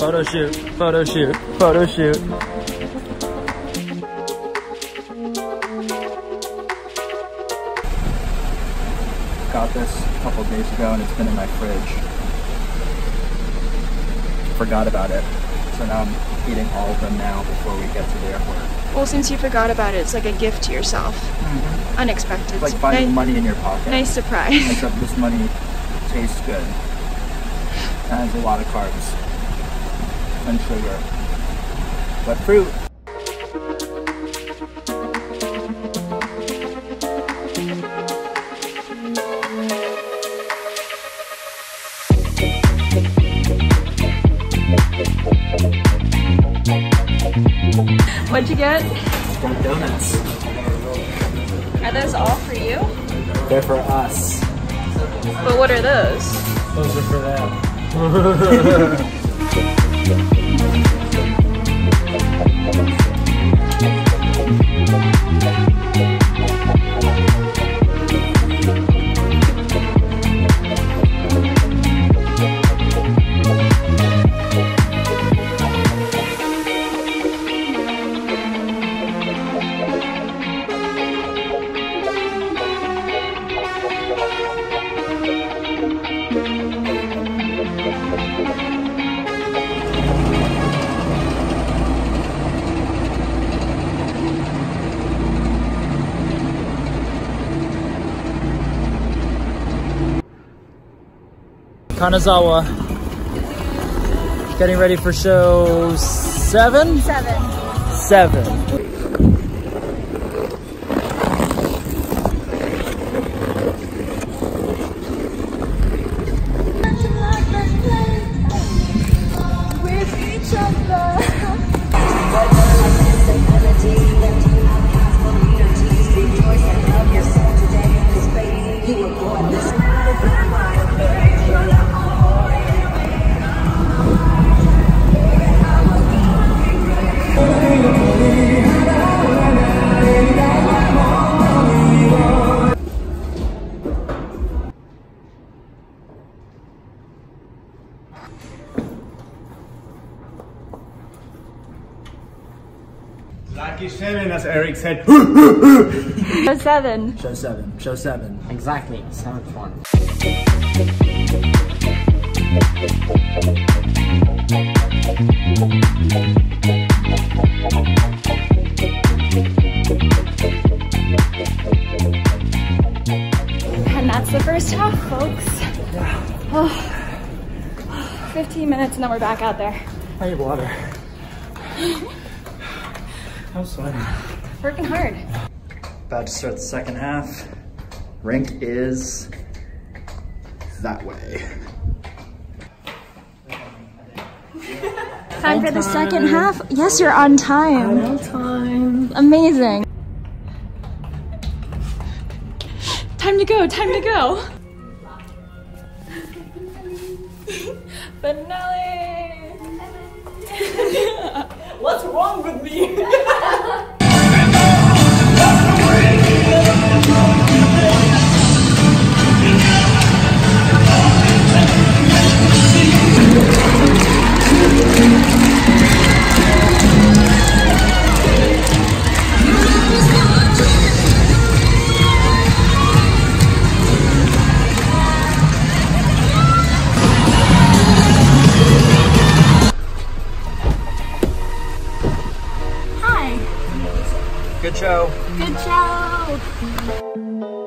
Photo shoot, photo shoot, photo shoot. Got this a couple days ago and it's been in my fridge. Forgot about it. So now I'm eating all of them now before we get to the airport. Well, since you forgot about it, it's like a gift to yourself. Mm-hmm. Unexpected. It's like finding Ni- money in your pocket. Nice surprise. Except this money tastes good. And has a lot of carbs. And sugar. But fruit. What'd you get? Got donuts. Are those all for you? They're for us. But what are those? Those are for them. Thank you. Kanazawa. Getting ready for show seven? Seven. Seven. Lucky seven, as Eric said. show Seven. Show seven. Show seven. Exactly, seventh one. And that's the first half, folks. Oh. 15 minutes and then we're back out there. I need water. I'm sweating. Working hard. About to start the second half. Rink is that way. Time for the second half. Yes, you're on time. On time. Amazing. Time to go, time to go. Finale. What's wrong with me? show. Good show.